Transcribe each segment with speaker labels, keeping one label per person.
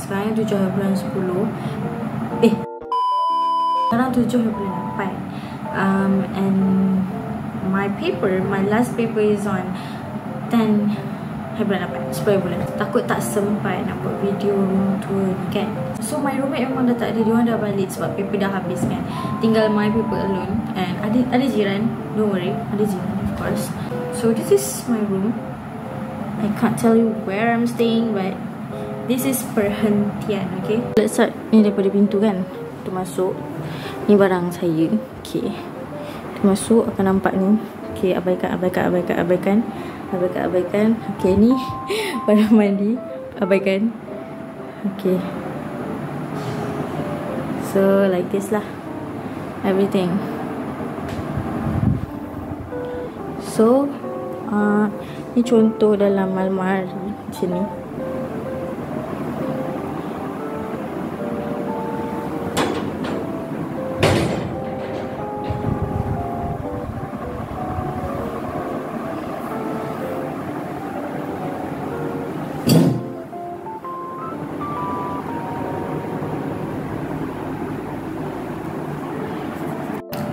Speaker 1: Sekarang 7 bulan 10 Eh Sekarang 7 bulan 8 um, And My paper My last paper is on 10 bulan 8 10 bulan. Takut tak sempat nak buat video room tour kan. So my roommate memang dah tak ada. Diorang dah balik sebab paper dah habis kan. Tinggal my paper alone. And ada ada jiran. Don't worry. Ada jiran of course. So this is my room. I can't tell you where I'm staying but This is perhentian, okay? Let's start ni daripada pintu kan? Kita masuk. Ni barang saya. Okay. Kita masuk akan nampak ni? Okay, abaikan, abaikan, abaikan, abaikan. Abaikan, abaikan. Okay, ni barang mandi. Abaikan. Okay. So, like this lah. Everything. So, uh, ni contoh dalam almari macam ni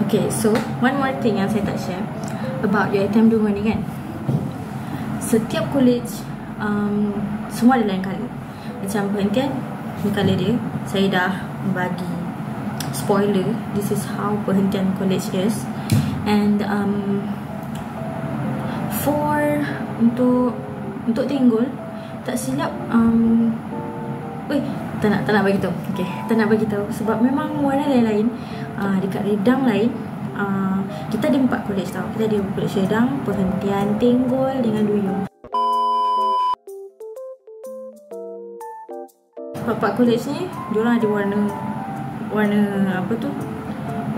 Speaker 1: Okay, so one more thing yang saya tak share about item dua ni kan. Setiap college um, semua ada lain kali. Macam perhentian ni kali dia saya dah bagi spoiler this is how perhentian college is and um, for untuk untuk tinggul tak silap um, Weh, tak nak tak nak bagi tahu. Okey, tak nak bagi tahu sebab memang warna lain-lain. Uh, dekat Redang lain. Uh, kita ada empat college tau. Kita ada college Redang, Perhentian, Tenggol dengan Duyung. Empat college ni, diorang ada warna warna apa tu?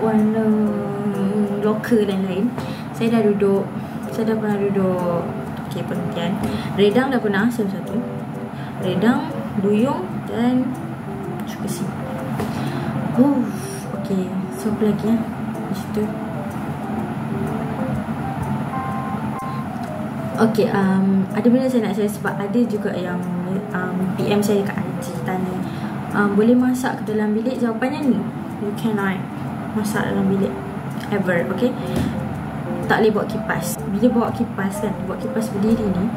Speaker 1: Warna local dan lain. Saya dah duduk, saya dah pernah duduk Okey, Perhentian. Redang dah pernah satu-satu. Redang, Duyung dan suka si. Okay. So apa lagi ya? Macam tu. Okay, um, ada benda saya nak share sebab ada juga yang um, PM saya dekat IG tanya um, Boleh masak ke dalam bilik? Jawapannya ni You cannot masak dalam bilik Ever, okay? Tak boleh bawa kipas Bila bawa kipas kan, bawa kipas berdiri ni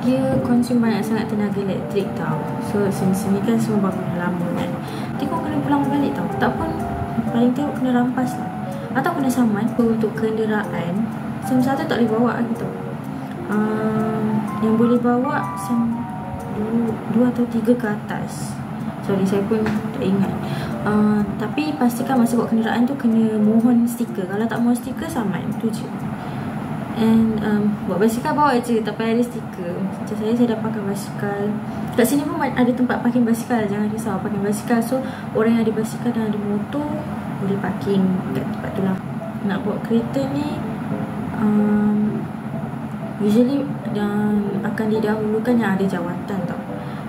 Speaker 1: dia consume banyak sangat tenaga elektrik tau So sini-sini kan semua bangunan lama kan Nanti kau kena pulang balik tau Tak pun paling tengok kena rampas lah. Atau kena saman untuk kenderaan. Sem satu tak boleh bawa lagi tau uh, Yang boleh bawa sem dua, dua atau tiga ke atas. Sorry saya pun tak ingat. Uh, Tapi pastikan masa bawa kenderaan tu kena mohon stiker. Kalau tak mohon stiker saman. Tu je And um, buat basikal bawa je tak payah ada stiker. Macam saya, saya dah pakai basikal. Kat sini pun ada tempat parking basikal Jangan risau parking basikal. So orang yang ada basikal dan ada motor Boleh parking kat tempat tu lah. Nak bawa kereta ni um, Usually dan akan didahulukan yang ada jawatan tau.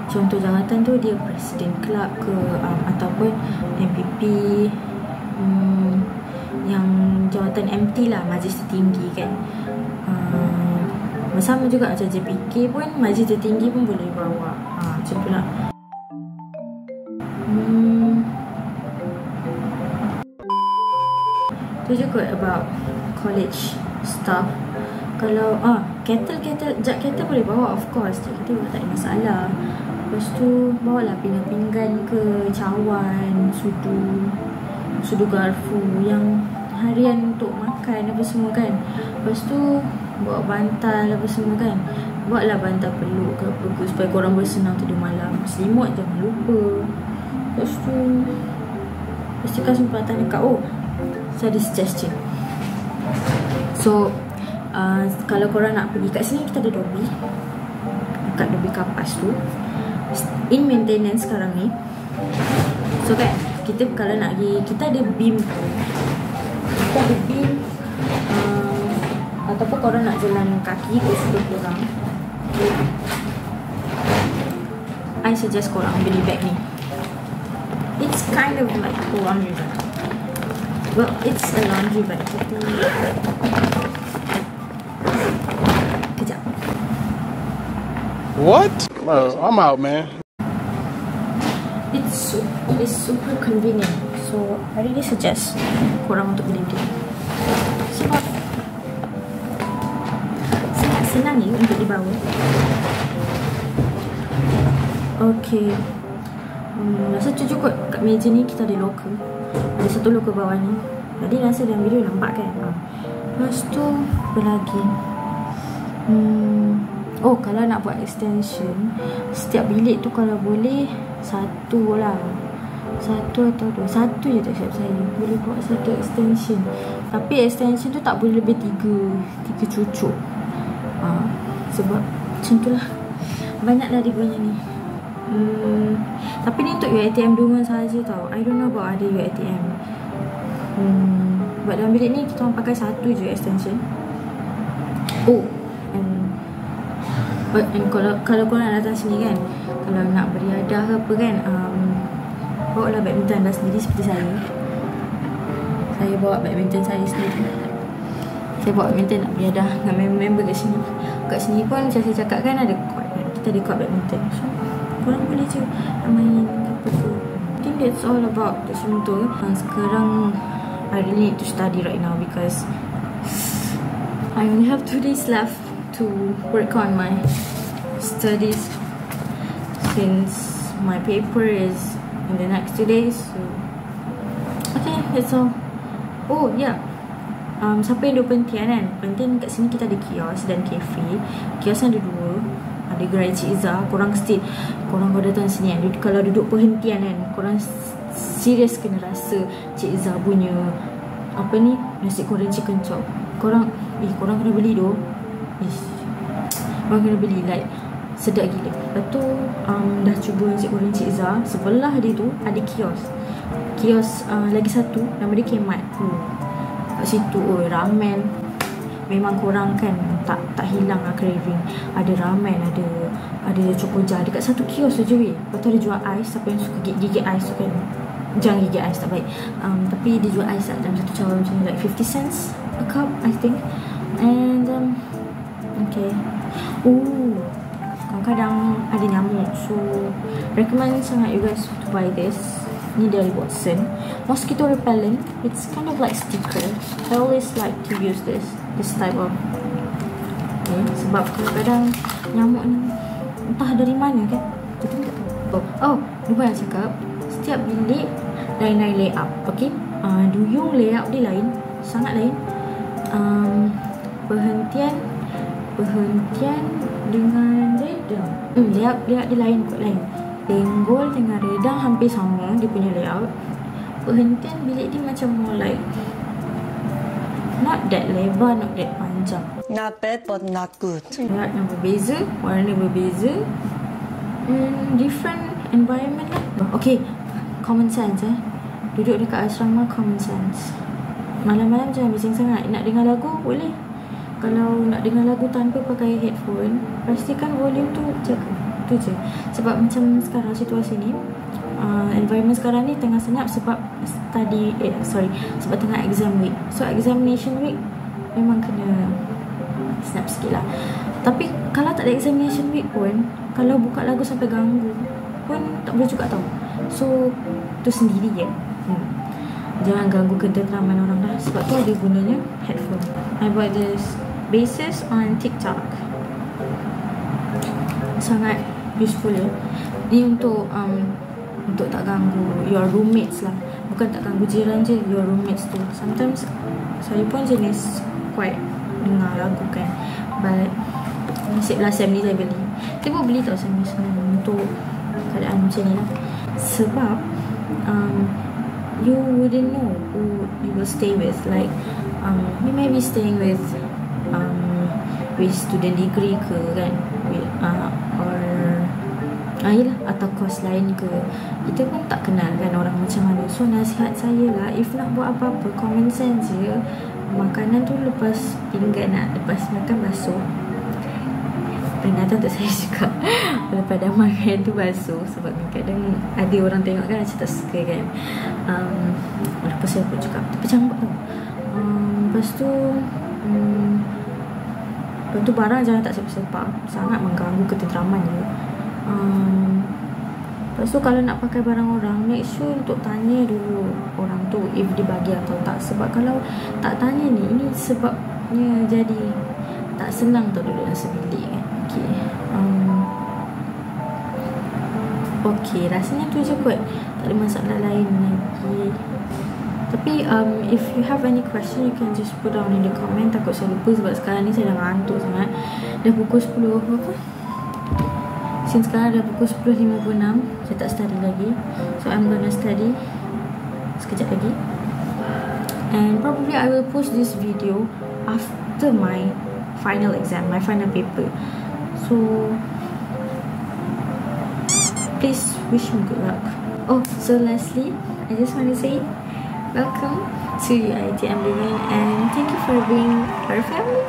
Speaker 1: Contoh jawatan tu dia Presiden Club ke um, Ataupun MPP um, Yang jawatan MT lah Majlis tertinggi kan. Hmm, sama juga macam JPK pun Majlis tertinggi pun boleh bawa. Ha, Macam tu lah. Hmm. Tu juga about college stuff. Kalau ah kettle kettle Jat kettle boleh bawa of course. Jat kettle tak ada masalah. Lepas tu bawa lah pinggan-pinggan ke Cawan Sudu Sudu garfu Yang harian untuk makan apa semua kan. Lepas tu bawa bantal apa semua kan. Buat lah bantal peluk ke apa ke Supaya korang bersenang tidur malam. Selimut jangan lupa. Lepas tu Pastikan semua peralatan dekat Oh Saya ada suggestion. So uh, Kalau korang nak pergi kat sini Kita ada Dobby Dekat Dobby Kapas tu. In maintenance sekarang ni. So kan Kita kalau nak pergi Kita ada beam kita ada beam ataupun korang nak jalan kaki ke situ korang? I suggest korang beli bag ni. It's kind of like a laundry bag. Well it's a laundry bag tapi kejap.
Speaker 2: What? Well, I'm out man.
Speaker 1: It is super convenient. So I really suggest korang untuk beli dia senang ni untuk dibawa. Okay hmm, Rasa cucuk kot kat meja ni kita ada locker. Ada satu locker bawah ni. Tadi rasa dalam video nampak kan? Ha. Lepas tu apa lagi? Hmm, Oh kalau nak buat extension Setiap bilik tu kalau boleh Satu lah. Satu atau dua. Satu je tak siap saya. Boleh buat satu extension. Tapi extension tu tak boleh lebih tiga. Tiga cucuk ha. Sebab macam tu lah Banyak dia punya ni Hmm, tapi ni untuk UiTM Duma saja tau. I don't know about ada UiTM. Hmm, buat dalam bilik ni kita orang pakai satu je extension. Oh, and but and kalau kalau kau nak datang sini kan, kalau nak beriadah ke apa kan, um, bawa lah badminton dah sendiri seperti saya. Saya bawa badminton saya sendiri. Saya bawa badminton nak beriadah dengan member-member kat sini. Kat sini pun macam saya cakap kan ada court. Kita ada court badminton. So, korang boleh je main apa tu I think that's all about the semua tu uh, sekarang I really need to study right now because I only have two days left to work on my studies since my paper is in the next two days so okay that's all oh yeah Um, siapa yang duduk pentian kan? Pentian kat sini kita ada kios dan cafe. Kios ada dua. Ada gerai Cik Izzah Korang stay. Korang kalau datang sini kan? Kalau duduk perhentian kan? Korang serius kena rasa Cik Izzah punya Apa ni? Nasi goreng chicken chop. Korang Eh korang kena beli tu Ish. Korang kena beli like Sedap gila. Lepas tu um, Dah cuba nasi goreng Cik Izzah. Sebelah dia tu Ada kios. Kios uh, lagi satu. Nama dia Kemat. hmm. Kat situ oh, Ramen. Memang korang kan tak tak hilang lah craving. Ada ramen ada ada cokoja dekat satu kios saja weh. Lepas tu ada jual ais siapa yang suka gigi, gigi ais tu kan. Jangan gigi ais tak baik. Um, tapi dia jual ais lah dalam satu cawan macam ni like 50 cents a cup I think. And um, okay. Ooh kadang-kadang ada nyamuk. So recommend sangat you guys to buy this dari Watson mosquito repellent. It's kind of like sticker. I always like to use this this type of okay. sebab kadang-kadang nyamuk ni entah dari mana kan? Kita tak tahu. Oh, lupa yang cakap setiap bilik lain-lain layout okay? Uh, duyung layout dia lain? Sangat lain. Um, perhentian perhentian dengan redang hmm, layout, layout dia lain kot lain Tenggol dengan redang hampir sama dia punya layout. Perhentian bilik dia macam more like not that lebar, not that panjang.
Speaker 2: Not bad but not good.
Speaker 1: Layout yang berbeza, warna berbeza. Hmm, different environment lah. Okay, common sense eh. Duduk dekat asrama common sense. Malam-malam jangan bising sangat. Nak dengar lagu boleh. Kalau nak dengar lagu tanpa pakai headphone, pastikan volume tu jaga tu je. Sebab macam sekarang situasi ni uh, environment sekarang ni tengah senyap sebab study eh sorry sebab tengah exam week. So examination week memang kena snap sikit lah. Tapi kalau tak ada examination week pun kalau buka lagu sampai ganggu pun tak boleh juga tau. So tu sendiri je. Hmm. jangan ganggu ketenteraman orang dah. Sebab tu ada gunanya headphone. I bought this basis on TikTok. Sangat useful ya. Ni untuk um, untuk tak ganggu your roommates lah. Bukan tak ganggu jiran je, your roommates tu. Sometimes saya pun jenis quite dengar lagu kan. But nasib lah Sam ni saya beli. Saya pun beli tau Sam ni untuk keadaan macam ni lah. Sebab um, you wouldn't know who you will stay with. Like um, you may be staying with um, with student degree ke kan. With, uh, Ah, yelah, atau kos lain ke. Kita pun tak kenal kan orang macam mana. So nasihat saya lah If nak buat apa-apa Common sense je. Makanan tu lepas pinggan nak Lepas makan basuh. Peringatan untuk saya juga Lepas dah makan tu basuh Sebab kadang ada orang tengok kan Macam tak suka kan. Um, Lepas saya pun juga Tapi campur tu. Um, Lepas tu um, Lepas tu barang jangan tak sepak-sepak. Sangat mengganggu ketenteraman je um, Lepas tu kalau nak pakai barang orang Make sure untuk tanya dulu Orang tu If dia bagi atau tak. Sebab kalau tak tanya ni Ini sebabnya jadi Tak senang tau duduk dalam sebilik kan Okay um, Okay rasanya tu je kot. Tak ada masalah lain lagi. Tapi um, if you have any question you can just put down in the comment. Takut saya lupa sebab sekarang ni saya dah ngantuk sangat. Dah pukul 10 apa since sekarang dah pukul 10.56 saya tak study lagi so I'm gonna study sekejap lagi and probably I will post this video after my final exam my final paper so please wish me good luck oh so lastly I just want to say welcome to UITM Living and thank you for being our family.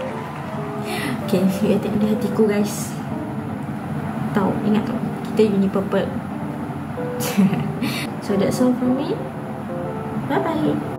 Speaker 1: Okay, UITM di hatiku guys. Tahu, ingat tu. Kita uni purple. so that's all from me. Bye bye.